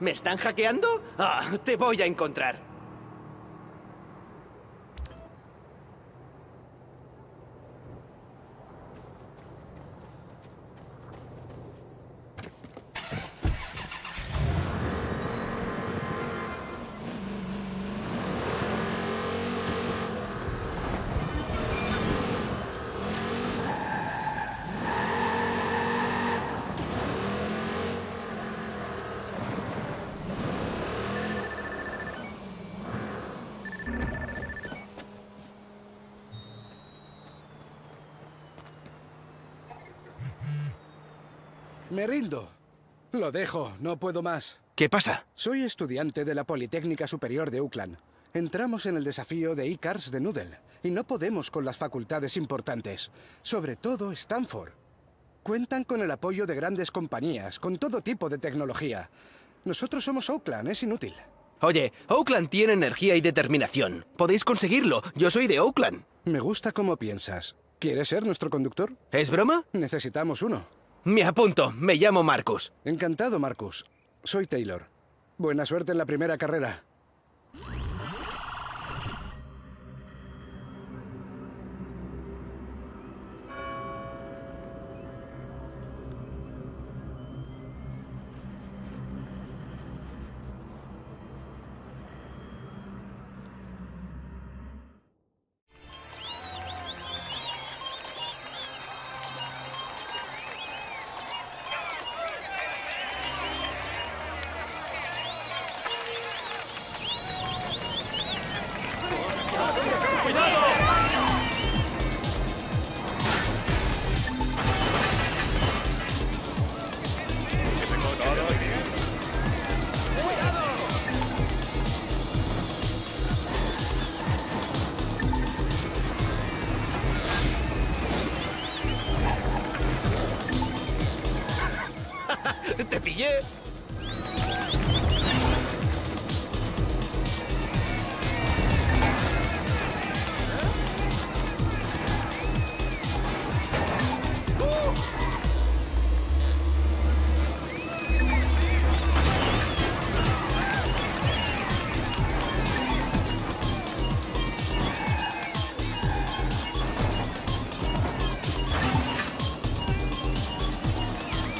¿Me están hackeando? Ah, te voy a encontrar. Me rindo. Lo dejo, no puedo más. ¿Qué pasa? Soy estudiante de la Politécnica Superior de Auckland. Entramos en el desafío de E-Cars de Noodle y no podemos con las facultades importantes, sobre todo Stanford. Cuentan con el apoyo de grandes compañías, con todo tipo de tecnología. Nosotros somos Oakland, es inútil. Oye, Oakland tiene energía y determinación. Podéis conseguirlo. Yo soy de Oakland. Me gusta cómo piensas. ¿Quieres ser nuestro conductor? ¿Es broma? Necesitamos uno. Me apunto. Me llamo Marcus. Encantado, Marcus. Soy Taylor. Buena suerte en la primera carrera.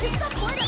¡Está fuera!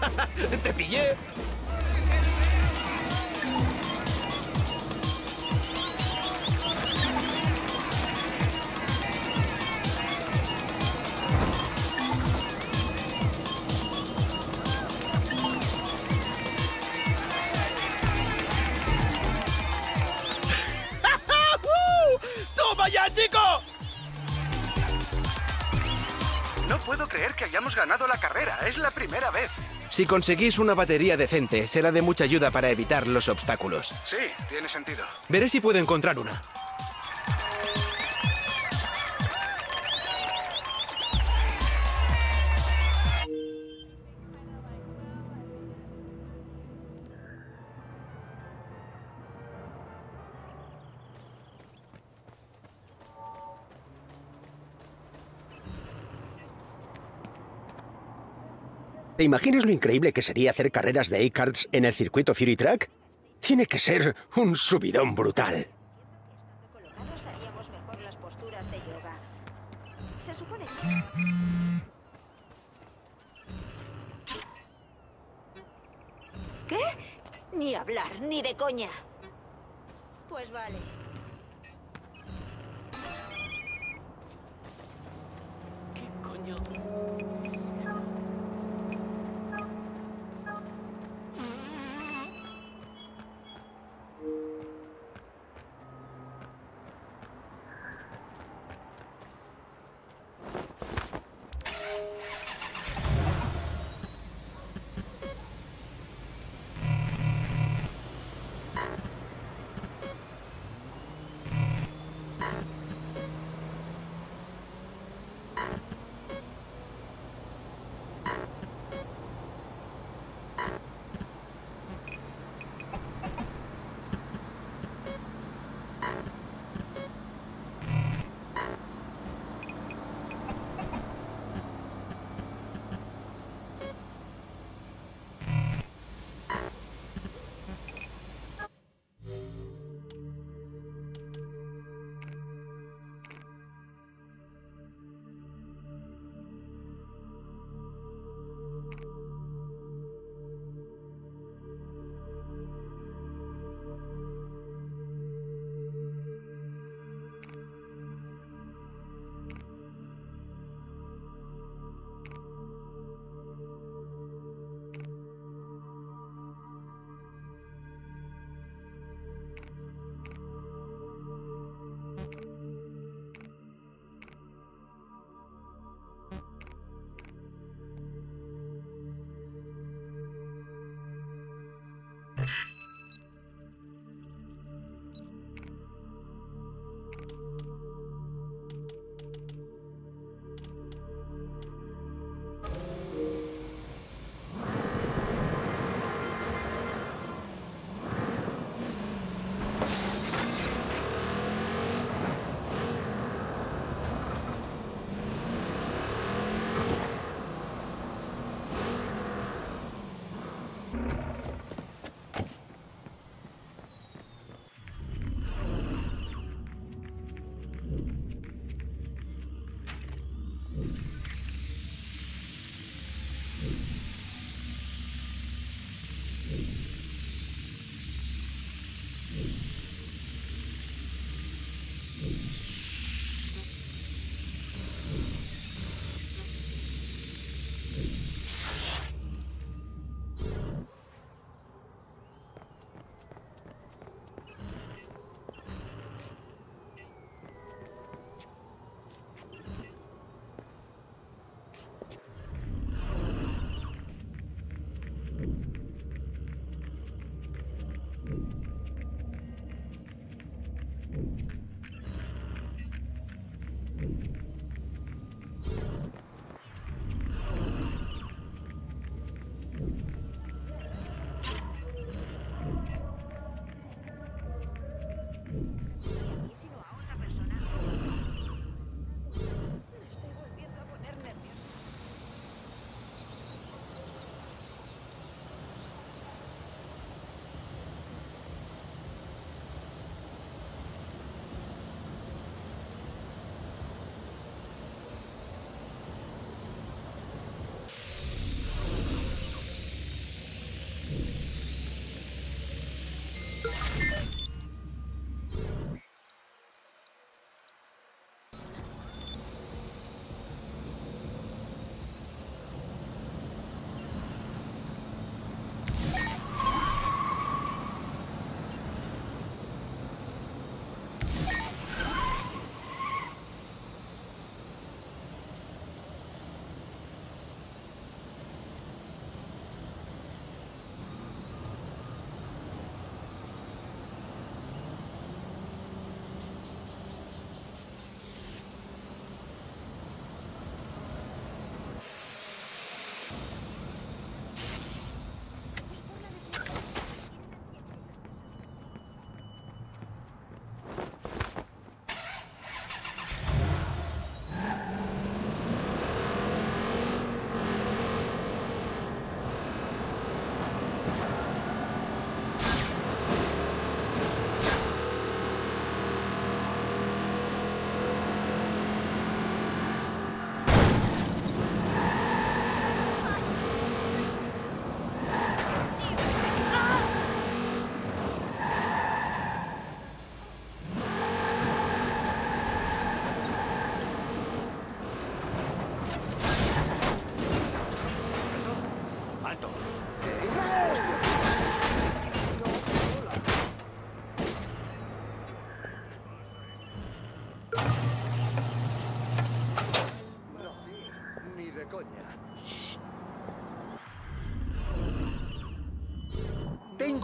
¡Te pillé! No puedo creer que hayamos ganado la carrera. Es la primera vez. Si conseguís una batería decente, será de mucha ayuda para evitar los obstáculos. Sí, tiene sentido. Veré si puedo encontrar una. ¿Te imaginas lo increíble que sería hacer carreras de A-Karts en el circuito Fury Track? Tiene que ser un subidón brutal. Colocados haríamos mejor las posturas de yoga. Se supone que... ¿Qué? Ni hablar, ni de coña. Pues vale. coño.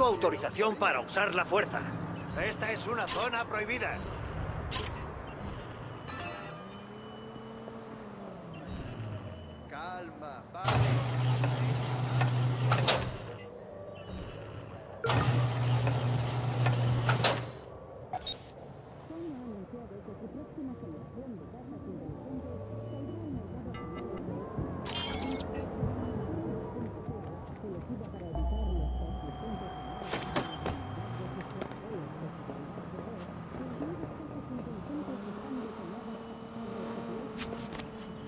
Autorización para usar la fuerza. Esta es una zona prohibida.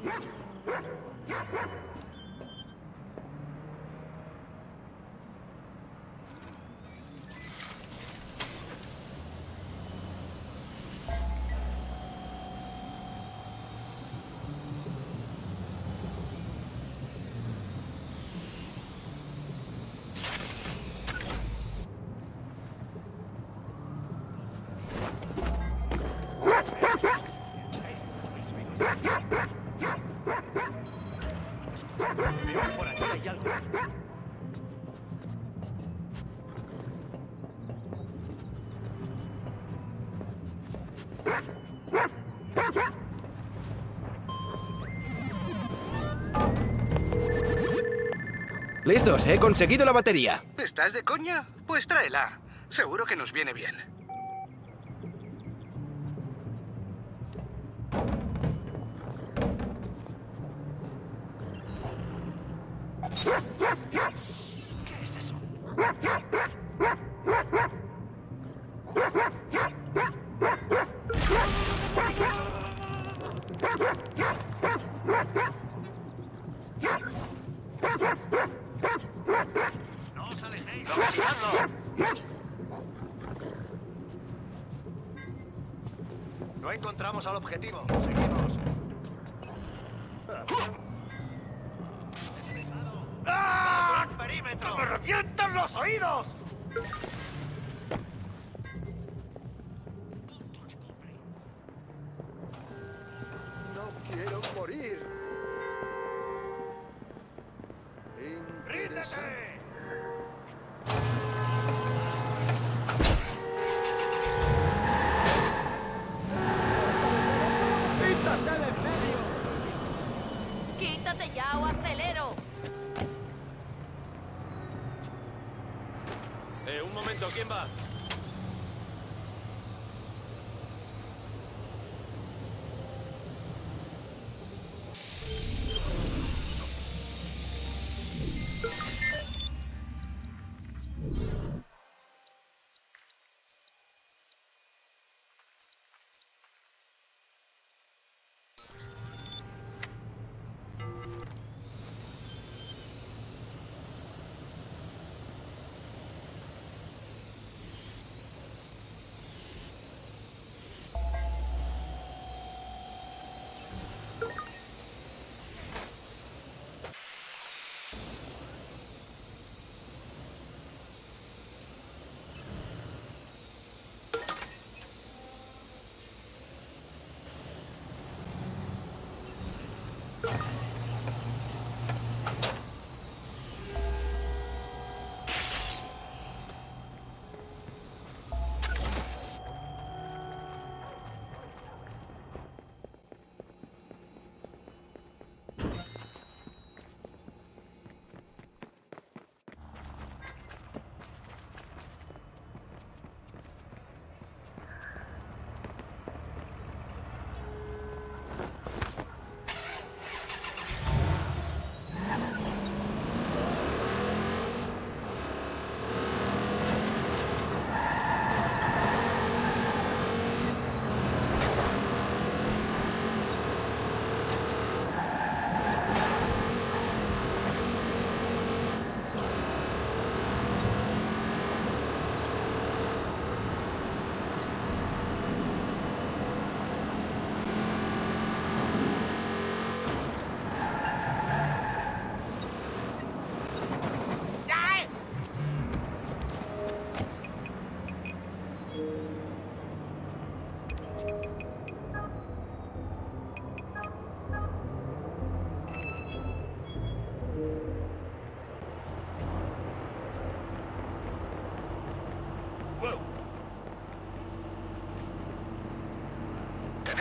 やった! Listos, he conseguido la batería. ¿Estás de coña? Pues tráela. Seguro que nos viene bien. ¡No 現場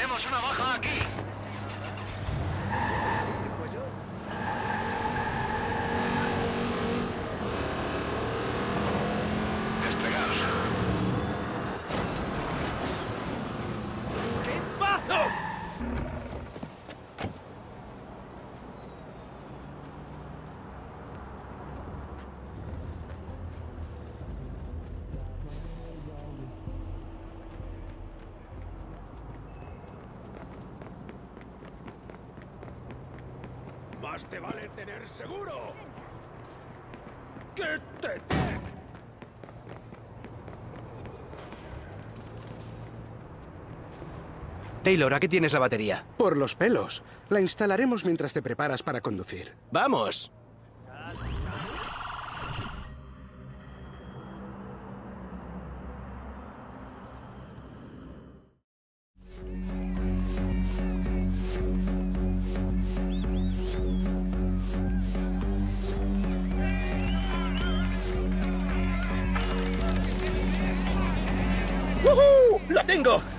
Tenemos una baja Más te vale tener seguro. ¡Que te Taylor, ¿a qué tienes la batería? Por los pelos. La instalaremos mientras te preparas para conducir. ¡Vamos!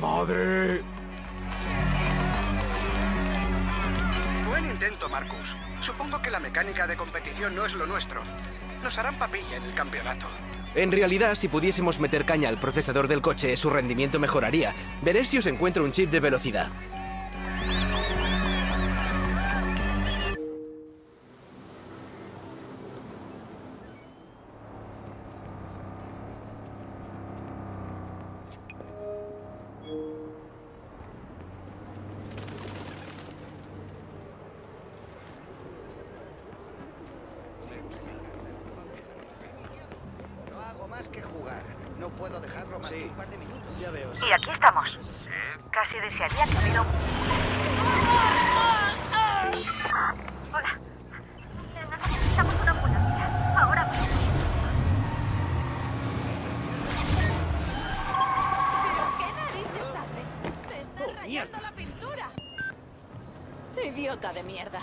madre! Buen intento, Marcus. Supongo que la mecánica de competición no es lo nuestro. Nos harán papilla en el campeonato. En realidad, si pudiésemos meter caña al procesador del coche, su rendimiento mejoraría. Veré si os encuentro un chip de velocidad. Más que jugar. No puedo dejarlo más que un par de minutos. Ya veo. Y aquí estamos. Casi desearía que hubiera un... Hola. Necesitamos una ambulancia. Ahora mismo. ¿Pero qué narices haces? ¡Me estás rayando la pintura! Idiota de mierda.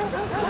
Ha ha ha!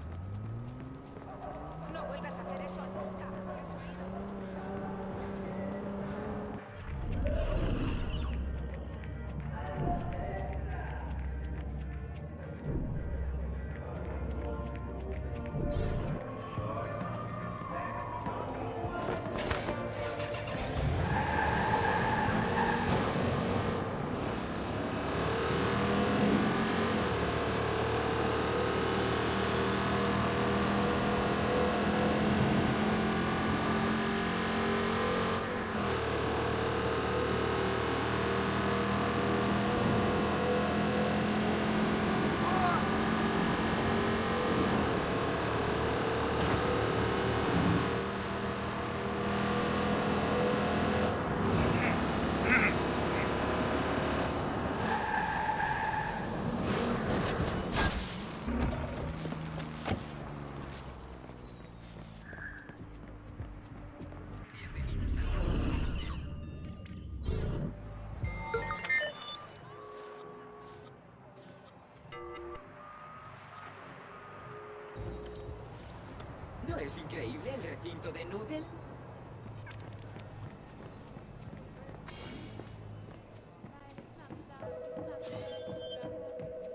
es increíble el recinto de Noodle?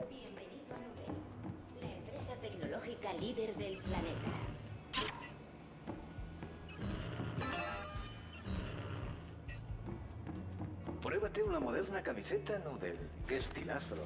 Bienvenido a Nudel, la empresa tecnológica líder del planeta. Pruébate una moderna camiseta Noodle. ¡Qué estilazo!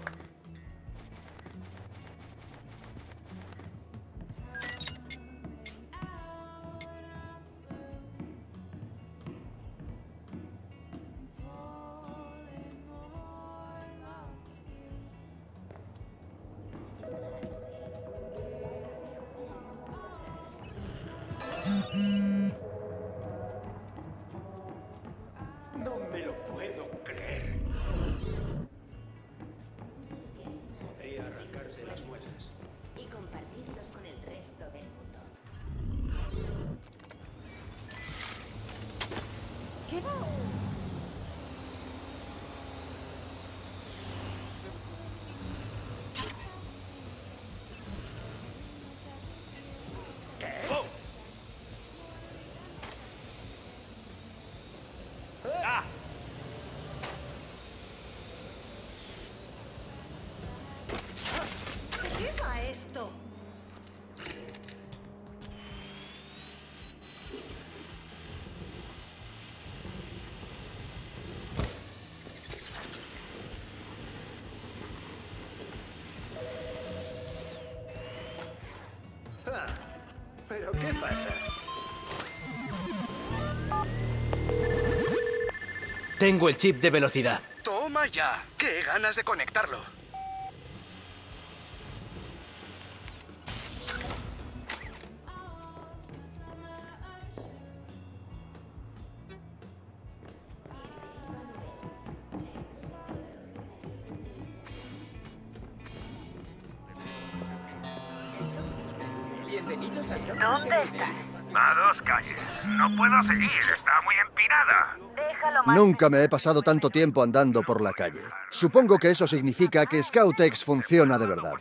¿Qué pasa? Tengo el chip de velocidad. Toma ya. ¡Qué ganas de conectarlo! Bienvenidos al ¿Dónde estás? A dos calles. No puedo seguir, está muy empinada. Déjalo más. Nunca me he pasado tanto tiempo andando por la calle. Supongo que eso significa que Scoutex funciona de verdad.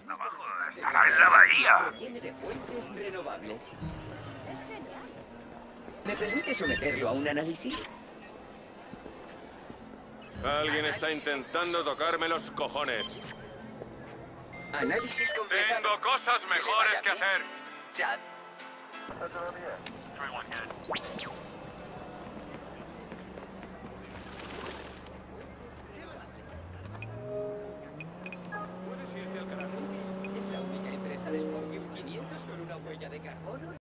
Estará en la bahía. Viene de fuentes renovables. ¿Me permite someterlo a un análisis? Alguien está intentando tocarme los cojones. Análisis completado. Tengo cosas mejores que hacer. Chad. Es la única empresa del Fortune 500 con una huella de carbono